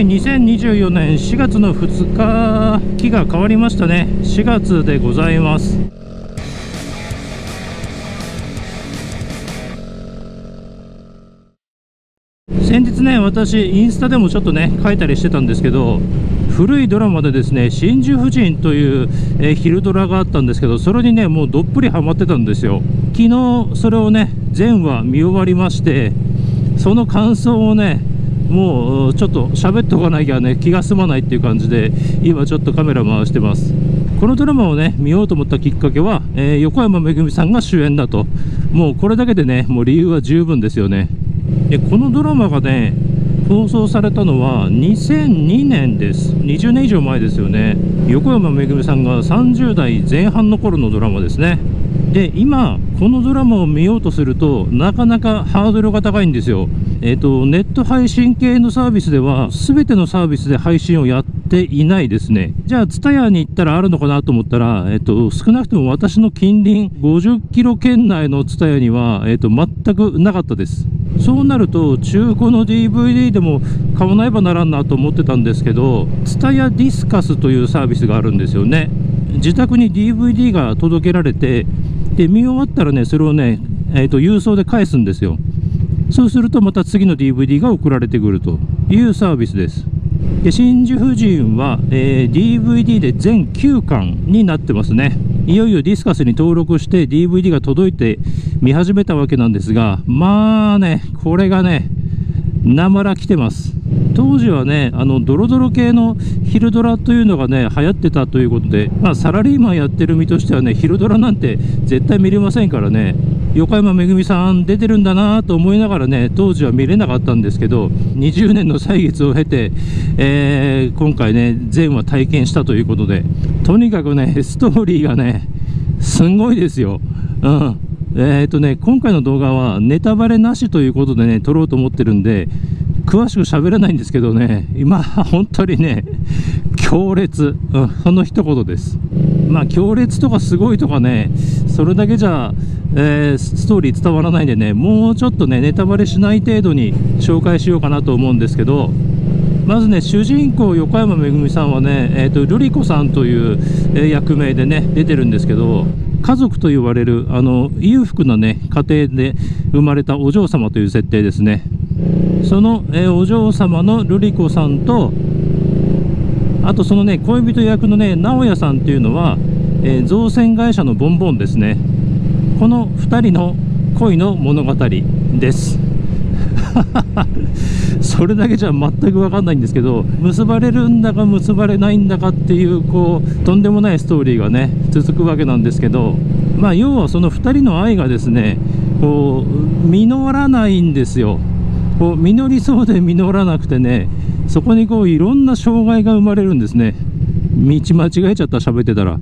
はい2024年4月の2日期が変わりましたね。4月でございます。先日ね私インスタでもちょっとね書いたりしてたんですけど古いドラマでですね真珠夫人という、えー、昼ドラがあったんですけどそれにねもうどっぷりハマってたんですよ。昨日それをね全話見終わりましてその感想をねもうちょっと喋っておかなきゃね気が済まないっていう感じで今ちょっとカメラ回してます。このドラマをね見ようと思ったきっかけは、えー、横山めぐみさんが主演だと。もうこれだけでねもう理由は十分ですよね。でこのドラマがね放送されたのは2002年です。20年以上前ですよね。横山めぐみさんが30代前半の頃のドラマですね。で今このドラマを見ようとするとなかなかハードルが高いんですよ。えっ、ー、とネット配信系のサービスでは全てのサービスで配信をやっていないですね。じゃあ TSUTAYA に行ったらあるのかなと思ったら、えっ、ー、と少なくとも私の近隣50キロ圏内の TSUTAYA には、えっ、ー、と全くなかったです。そうなると中古の DVD でも買わないばならんなと思ってたんですけど TSUTAYA ディスカスというサービスがあるんですよね。自宅に DVD が届けられてで見終わったらねそれをね、えーと、郵送で返すんですよ。そうするとまた次の DVD が送られてくるというサービスです。で真珠夫人は、えー、DVD で全9巻になってますね。いよいよディスカスに登録して DVD が届いて見始めたわけなんですがまあねこれがねなまら来てます。当時はねあのドロドロ系の昼ドラというのがね流行ってたということで、まあ、サラリーマンやってる身としてはね昼ドラなんて絶対見れませんからね。横山めぐみさん出てるんだなと思いながらね当時は見れなかったんですけど20年の歳月を経て、えー、今回ね全話体験したということでとにかくねストーリーがねすんごいですよ。うんえーとね、今回の動画はネタバレなしということでね撮ろうと思ってるんで詳しく喋らないんですけどね今本当にね強烈、うん、その一言です。まあ強烈とかすごいとかねそれだけじゃ、えー、ストーリー伝わらないんでねもうちょっとねネタバレしない程度に紹介しようかなと思うんですけどまずね主人公横山めぐみさんはね、えーと、瑠璃子さんという、え、役名でね出てるんですけど家族と言われるあの裕福なね家庭で生まれたお嬢様という設定ですね。その、えー、お嬢様の瑠璃子さんとあとそのね恋人役のね直哉さんっていうのは、えー、造船会社のボンボンですね。この2人の恋の物語です。それだけじゃ全く分かんないんですけど結ばれるんだか結ばれないんだかっていうこうとんでもないストーリーがね続くわけなんですけどまあ要はその2人の愛がですねこう実らないんですよ。こう実りそうで実らなくてねそこにこういろんな障害が生まれるんですね道間違えちゃった喋ってたら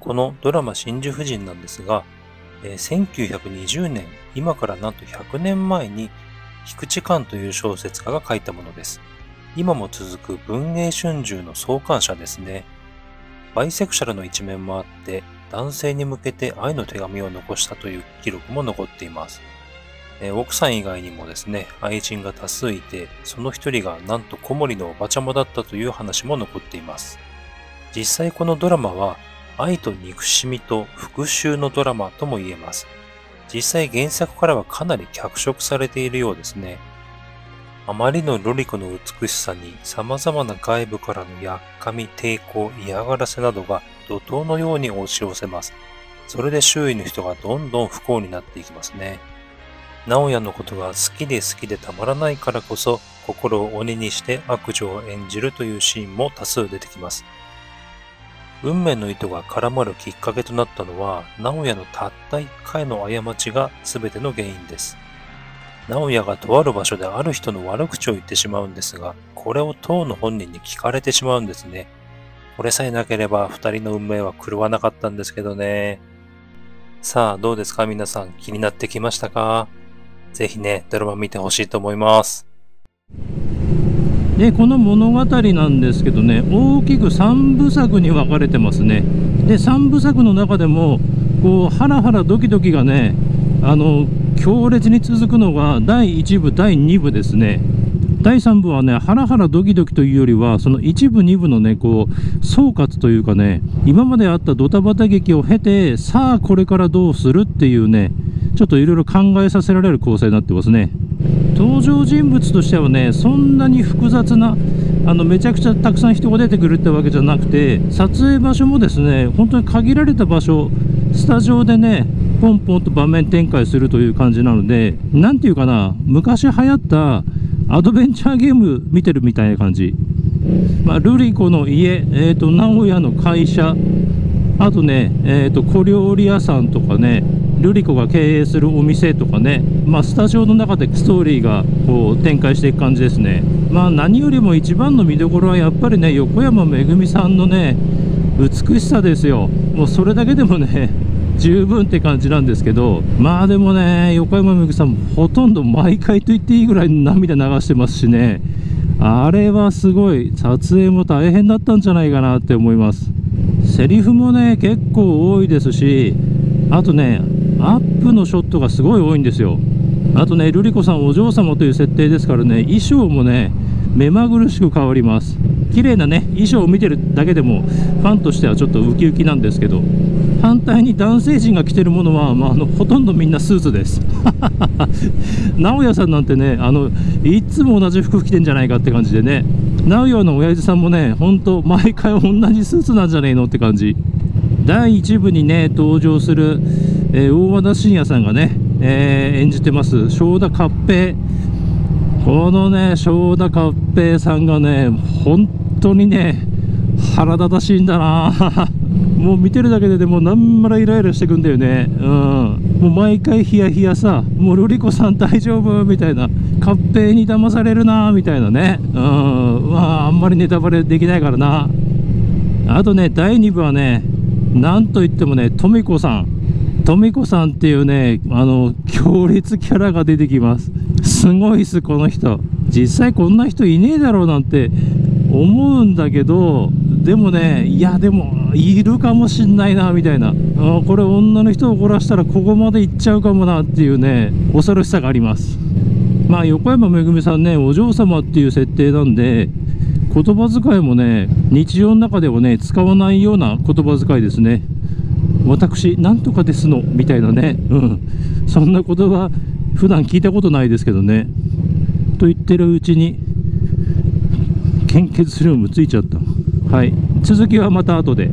このドラマ真珠夫人なんですが、え、1920年今からなんと100年前に菊池寛という小説家が書いたものです。今も続く文藝春秋の創刊者ですね。バイセクシャルの一面もあって、男性に向けて愛の手紙を残したという記録も残っています。え奥さん以外にもですね、愛人が多数いて、その一人がなんと小森のおばちゃまだったという話も残っています。実際このドラマは、愛と憎しみと復讐のドラマとも言えます。実際原作からはかなり脚色されているようですね。あまりのロリコの美しさに様々な外部からのやっかみ、抵抗、嫌がらせなどが怒涛のように押し寄せます。それで周囲の人がどんどん不幸になっていきますね。直哉のことが好きで好きでたまらないからこそ、心を鬼にして悪女を演じるというシーンも多数出てきます。運命の糸が絡まるきっかけとなったのは、直哉のたった一回の過ちが全ての原因です。直哉がとある場所である人の悪口を言ってしまうんですが、これを当の本人に聞かれてしまうんですね。これさえなければ二人の運命は狂わなかったんですけどね。さあ、どうですか？皆さん気になってきましたか？ぜひね、ドラマ見てほしいと思います。でこの物語なんですけどね大きく3部作に分かれてますねで3部作の中でもこうハラハラドキドキがねあの強烈に続くのが第1部第2部ですね第3部はねハラハラドキドキというよりはその1部2部のねこう総括というかね今まであったドタバタ劇を経てさあこれからどうするっていうねちょっといろいろ考えさせられる構成になってますね。登場人物としてはねそんなに複雑なあのめちゃくちゃたくさん人が出てくるってわけじゃなくて撮影場所もですね本当に限られた場所スタジオでねポンポンと場面展開するという感じなので何ていうかな昔流行ったアドベンチャーゲーム見てるみたいな感じ、まあ、ルリコの家、えーと、名古屋の会社。あとね、えーと、小料理屋さんとかねルリコが経営するお店とかね、まあ、スタジオの中でストーリーがこう展開していく感じですね。まあ何よりも一番の見どころはやっぱりね横山めぐみさんのね美しさですよ。もうそれだけでもね 十分って感じなんですけどまあでもね横山めぐさんほとんど毎回と言っていいぐらい涙流してますしね。あれはすごい撮影も大変だったんじゃないかなって思います。セリフもね結構多いですしあとねアップのショットがすごい多いんですよ。あとね瑠璃子さんお嬢様という設定ですからね衣装もね目まぐるしく変わります。綺麗なね衣装を見てるだけでもファンとしてはちょっとウキウキなんですけど反対に男性陣が着てるものは、まあ、あのほとんどみんなスーツです。直哉さんなんてねあのいつも同じ服着てんじゃないかって感じでね直哉の親父さんもねほんと毎回同じスーツなんじゃねえのって感じ。第1部にね登場する、えー、大和田信也さんがね、えー、演じてます正田勝平。このね正田勝平さんがね本当にね腹立たしいんだな。もう見てるだけででもなんまらイライラしてくんだよね。うん。もう毎回ヒヤヒヤさもうルリ子さん大丈夫みたいな。勝平に騙されるなみたいなね。うん。まああんまりネタバレできないからな。あとね第2部はねなんといってもね富子さん。富子さんっていうねあの強烈キャラが出てきます。すごいっすこの人。実際こんな人いねえだろうなんて思うんだけどでもねいやでもいるかもしんないなみたいな。あこれ女の人を怒らしたらここまで行っちゃうかもなっていうね恐ろしさがあります。まあ横山めぐみさんねお嬢様っていう設定なんで言葉遣いもね日常の中ではね使わないような言葉遣いですね。私なんとかですのみたいなね。うん。そんな言葉普段聞いたことないですけどね。と言ってるうちに献血ルームついちゃった。はい。続きはまた後で。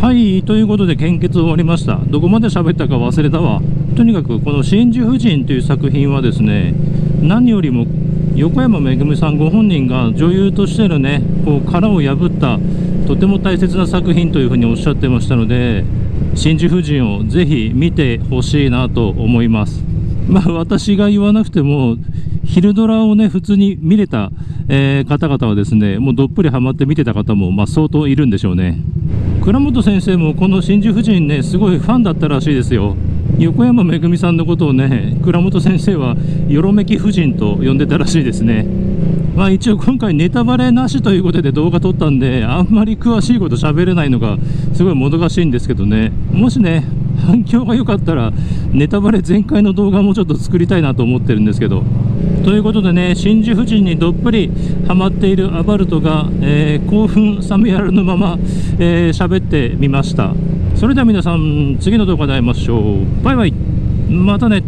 はいということで献血終わりました。どこまで喋ったか忘れたわ。とにかくこの「真珠夫人」という作品はですね何よりも横山めぐみさんご本人が女優としてのねこう殻を破ったとても大切な作品というふうにおっしゃってましたので真珠夫人をぜひ見てほしいなと思います。まあ私が言わなくても昼ドラをね普通に見れたえー、方々はですねもうどっぷりハマって見てた方も、まあ、相当いるんでしょうね。倉本先生もこの真珠夫人ねすごいファンだったらしいですよ。横山めぐみさんのことをね倉本先生はよろめき夫人と呼んでたらしいですね。まあ一応今回ネタバレなしということで動画撮ったんであんまり詳しいこと喋れないのがすごいもどかしいんですけどね。もしね反響が良かったらネタバレ全開の動画もちょっと作りたいなと思ってるんですけど。ということでね真珠夫人にどっぷりハマっているアバルトが、えー、興奮冷めやらぬまま喋、えー、ってみました。それでは皆さん次の動画で会いましょう。バイバイ。またね。